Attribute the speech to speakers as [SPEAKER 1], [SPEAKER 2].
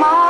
[SPEAKER 1] my